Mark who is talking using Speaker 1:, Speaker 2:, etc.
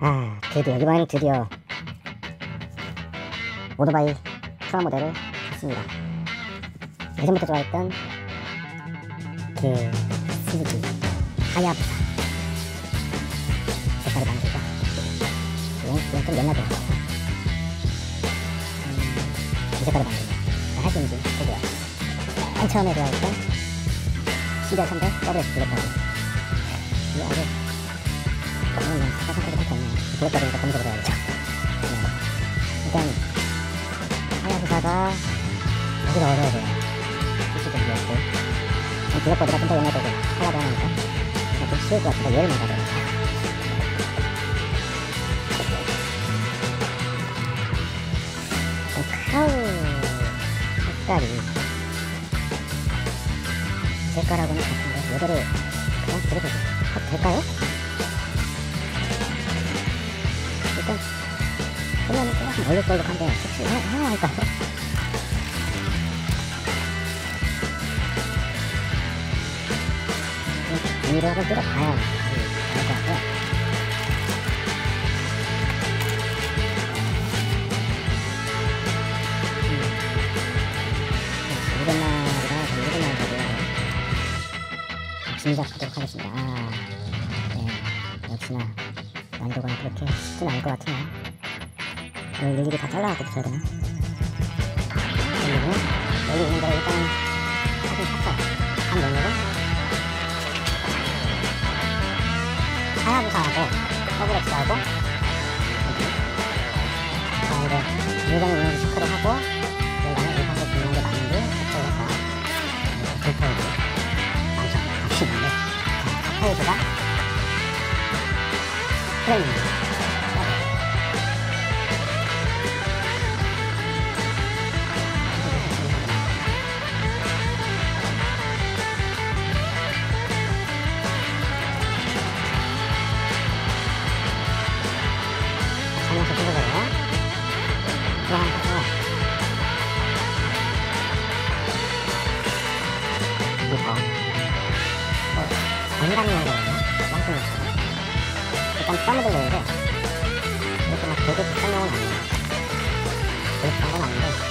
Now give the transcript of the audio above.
Speaker 1: 아, 드디어 이번엔 드디어 오토바이 프라 모델을 샀습니다. 예전부터 좋아했던 그 스즈키 하야부사 색깔이 많으니까 이건, 좀 옛날 거같 음, 이 색깔이 많으니까 할수 있는지 보고요. 맨 처음에 좋아했던 시절 300 WS 블랙바디 이게 아주 사상 소리 밖에 없네 요. 블랙바디니까 검색을 해야겠죠. 네. 일단 하야부사가 여기가 어려워 보여요. PC 좀 귀엽고 블랙버드가 좀더 옛날 거고 하야도 하니까 좀 쉬울 것 같아서 얘를 나가요. 카우 색깔이 색깔하고는 같은데 얘들을 그냥 해도 될까요? 일단 보면은 얼룩덜룩한데 할까요? 위로 한번 뚫어봐야 알것 같고요. 짐작하도록 하겠습니다. 아, 네, 역시나 난이도가 그렇게 쉽진 않을 것 같으네요. 이걸 일일이 다 잘라갖고 붙여야 되나? 그리고 여기 있는 거 일단 사진 샀어요. 한 명으로 하야부사하고 더블엑스하고 자 이제 물건이 있는지 체크를 하고 나는 이 샷을 붙는 게 맞는지 체크를 해서 불편이지 많죠 값이 있는데 자 카페이즈가 프레임입니다 장난쳐 뜯어버려 들어가는 거죠 이거 뭐 일단 땀을 들려는데 이렇게 막 되게 비싼 용은 아니에요 되게 비싼 건 아닌데